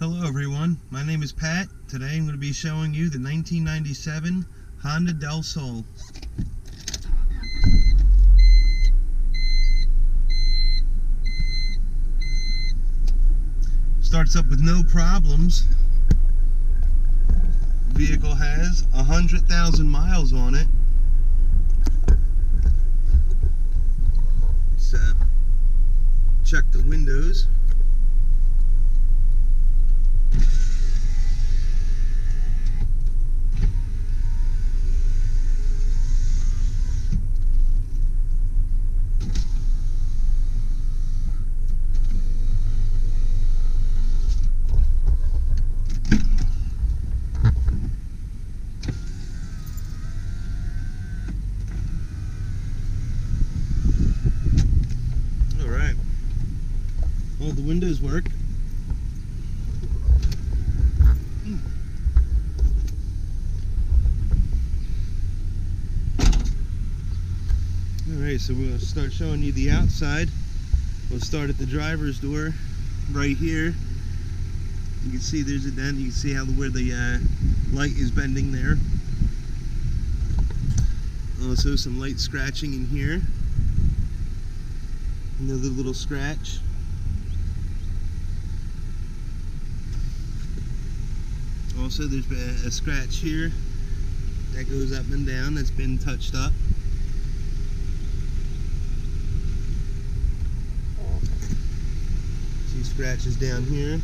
Hello everyone, my name is Pat. Today I'm going to be showing you the 1997 Honda Del Sol. Starts up with no problems. Vehicle has 100,000 miles on it. Let's uh, check the windows. Alright. Well, the windows work. Alright, so we're going to start showing you the outside. We'll start at the driver's door right here. You can see there's a dent. You can see how where the uh, light is bending there. Also some light scratching in here. Another little scratch. Also, there's a scratch here that goes up and down that's been touched up. See scratches down here.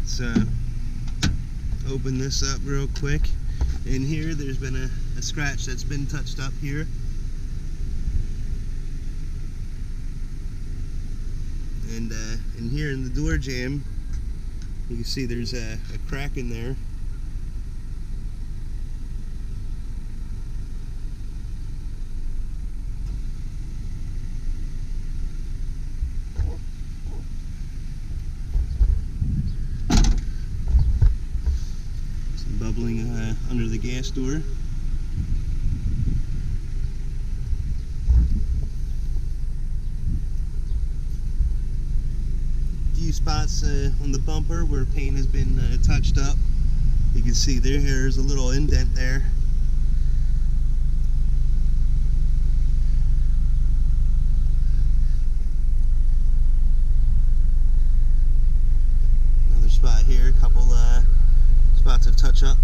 Let's uh, open this up real quick. In here, there's been a, a scratch that's been touched up here. and uh, in here in the door jamb you can see there's a, a crack in there some bubbling uh, under the gas door a few spots uh, on the bumper where paint has been uh, touched up. You can see there, here's a little indent there. Another spot here, a couple uh, spots of touch up.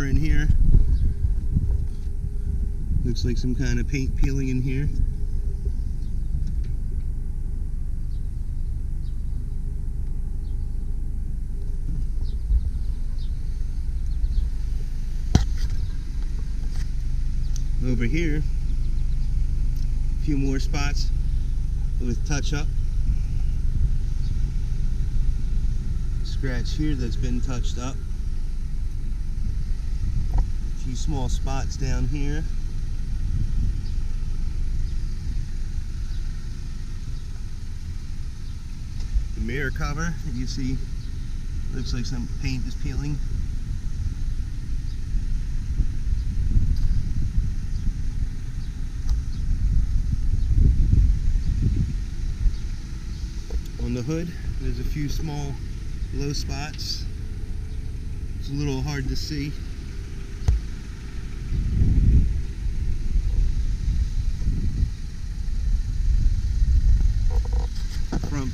Over in here, looks like some kind of paint peeling in here. over here a few more spots with touch up. Scratch here that's been touched up small spots down here the mirror cover you see looks like some paint is peeling on the hood. There's a few small low spots. It's a little hard to see.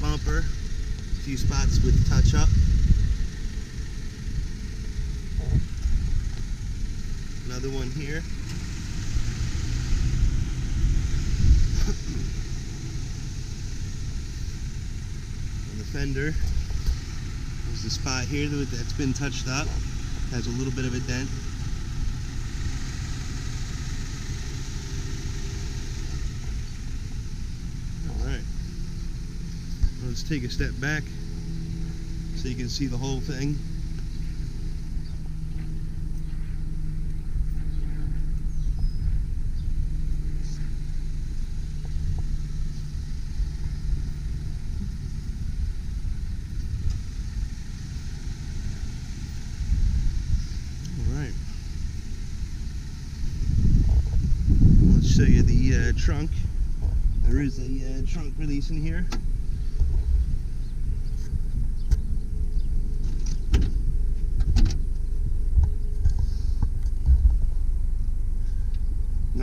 Front bumper, a few spots with touch up. Another one here. on the fender. There's a spot here that's been touched up. Has a little bit of a dent. Alright. Let's take a step back so you can see the whole thing. Show you the uh, trunk. There is a uh, trunk release in here.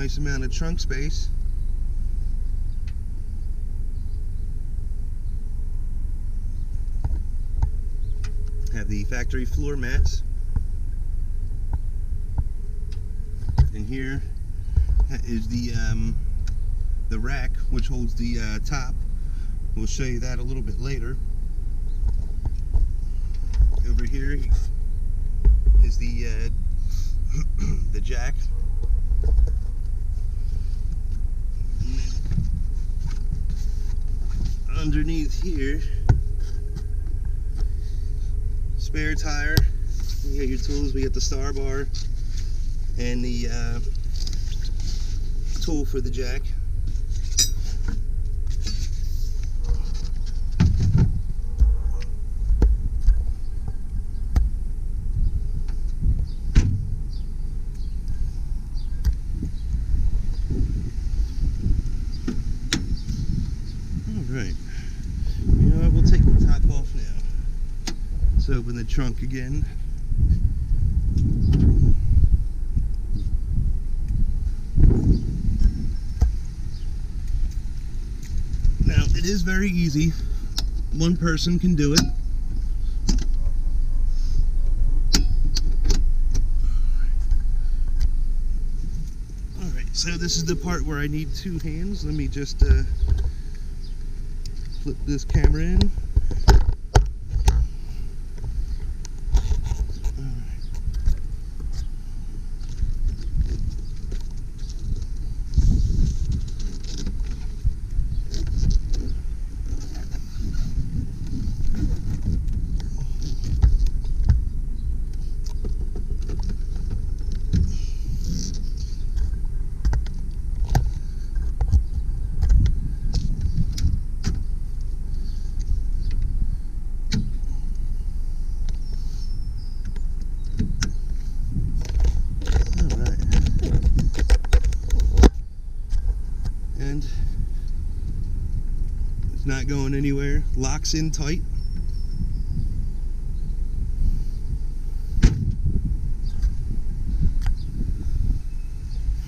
Nice amount of trunk space. Have the factory floor mats. And here is the um, the rack which holds the uh, top. We'll show you that a little bit later. Over here is the uh, the jack. Underneath here, spare tire. You got your tools. We got the star bar and the uh, tool for the jack. Alright. You know what? We'll take the top off now. Let's open the trunk again. Now, it is very easy. One person can do it. So this is the part where I need two hands. Let me just uh, flip this camera in. Alright. Alright. And it's not going anywhere. Locks in tight.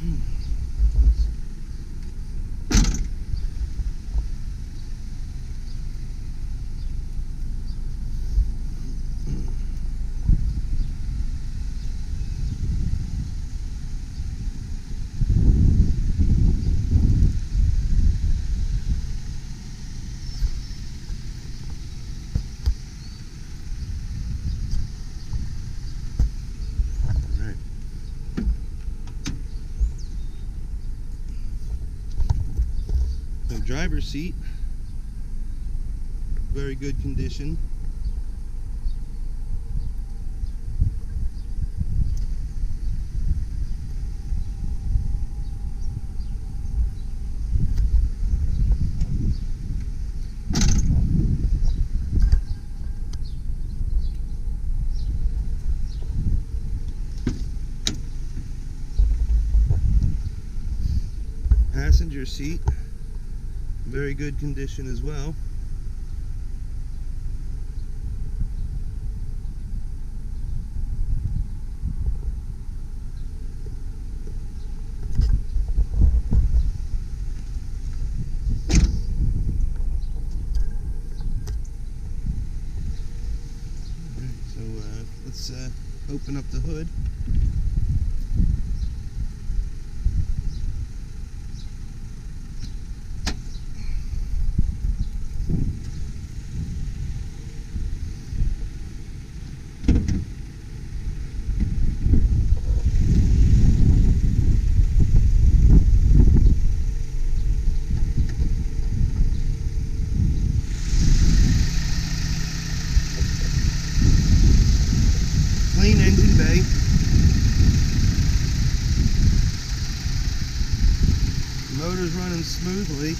Hmm. Alright. The driver's seat, very good condition. Passenger seat, very good condition as well. So uh, let's uh, open up the hood. Smoothly.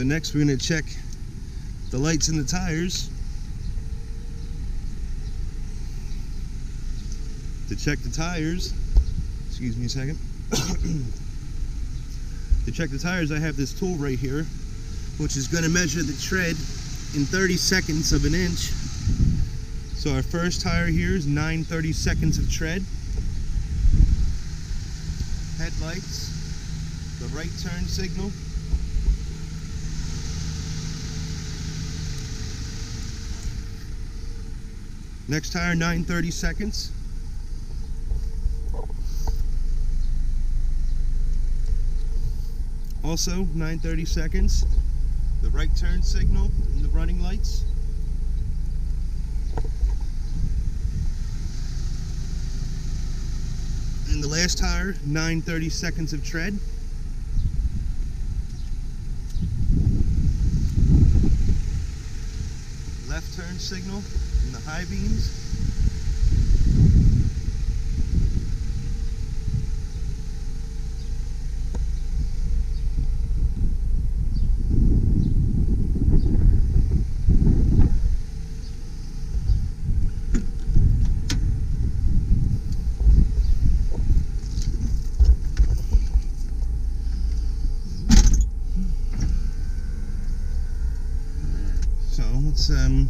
So next we're going to check the lights in the tires. To check the tires, excuse me a second. to check the tires, I have this tool right here, which is going to measure the tread in 30 seconds of an inch. So our first tire here is 9 30 seconds of tread. Headlights, the right turn signal. Next tire, 930 seconds. Also, 930 seconds. The right turn signal and the running lights. And the last tire, 930 seconds of tread. Left turn signal high beams. So let's um,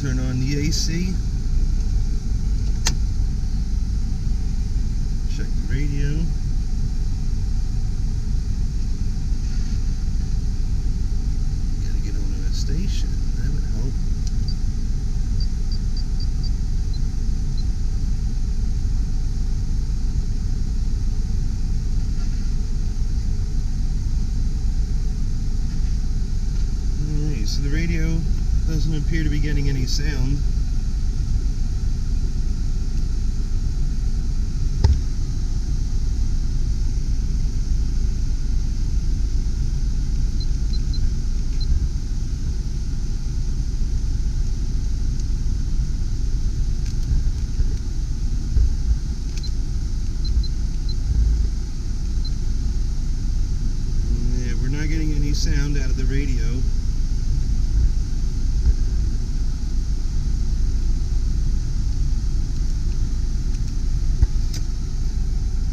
turn on the AC. Check the radio. Gotta get onto a station. That would help. Alright, so the radio doesn't appear to be getting any sound. Yeah, we're not getting any sound out of the radio.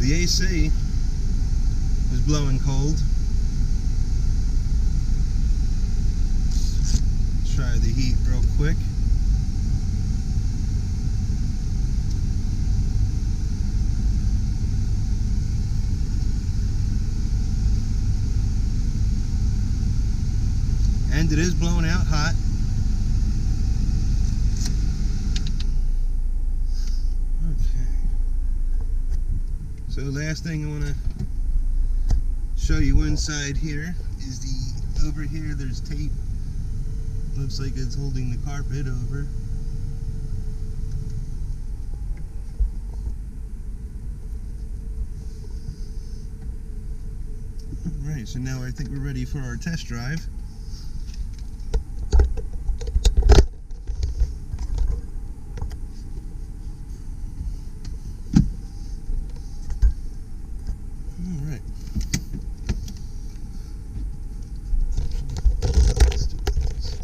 The AC was blowing cold. Try the heat real quick. And it is blowing out hot. Okay. So last thing I want to show you inside here is the over here there's tape looks like it's holding the carpet over All right so now I think we're ready for our test drive. All right. Let's do this.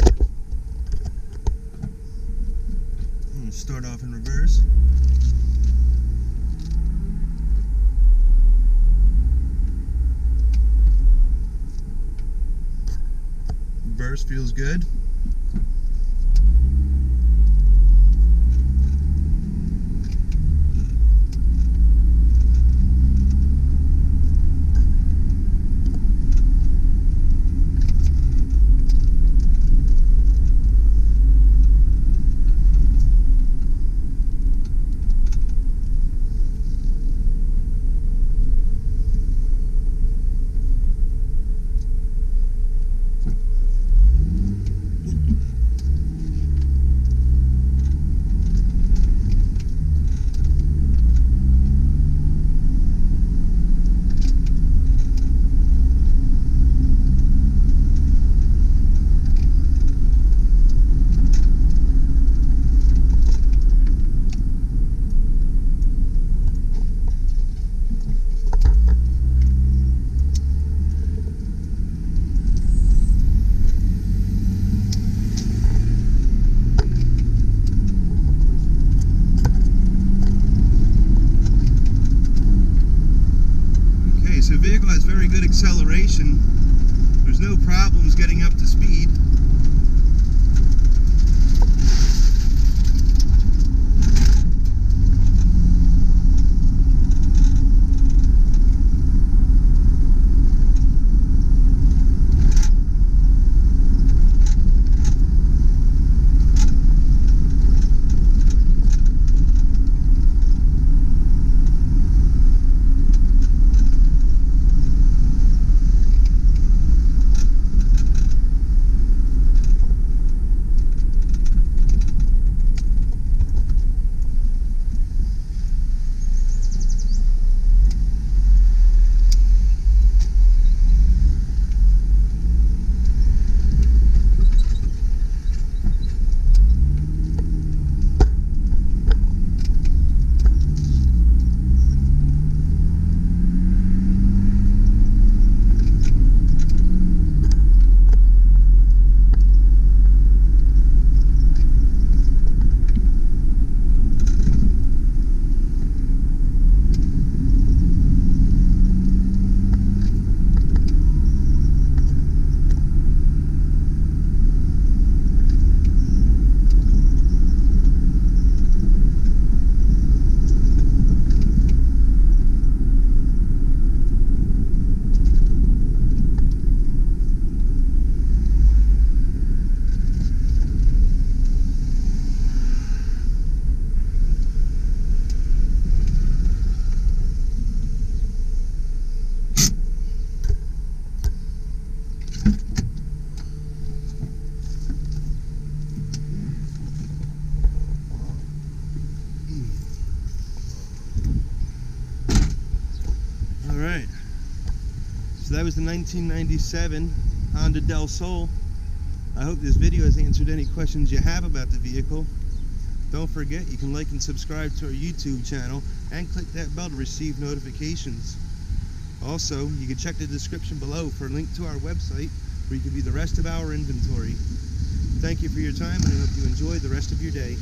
I'm gonna start off in reverse. Reverse feels good. Was the 1997 Honda Del Sol. I hope this video has answered any questions you have about the vehicle. Don't forget you can like and subscribe to our YouTube channel and click that bell to receive notifications. Also, you can check the description below for a link to our website where you can view the rest of our inventory. Thank you for your time and I hope you enjoy the rest of your day.